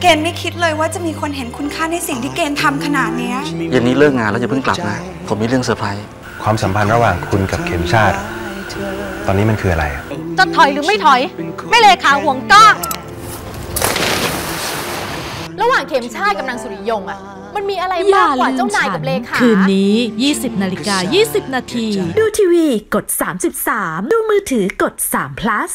เกณฑ์ไม่คิดเลยว่าจะมีคนเห็นคุณค่าในสิ่งที่เกณฑ์ทำขนาดเนี้ย เย็นนี้เลิกงานแล้วอย่าเพิ่งกลับนะ ผมมีเรื่องเซอร์ไพรส์ความสัมพันธ์ระหว่างคุณกับเขมชาติ ตอนนี้มันคืออะไรอะจะถอยหรือไม่ถอย ไม่เลขาห่วงก้างระหว่างเข็มชาติกับนางสุริยงอะมันมีอะไรมากกว่าเจ้านายกับเลขา คืนนี้ 20 นาฬิกา 20 นาที ดูทีวีกด 33 ดูมือถือกด3 plus